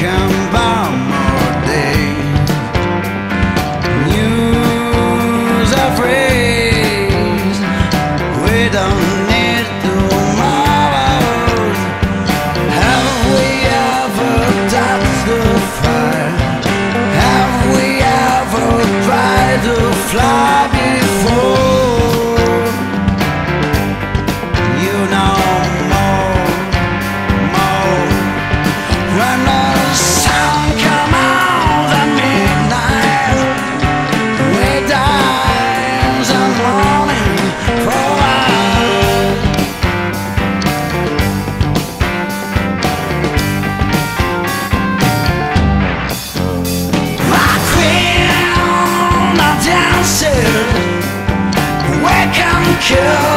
Welcome kill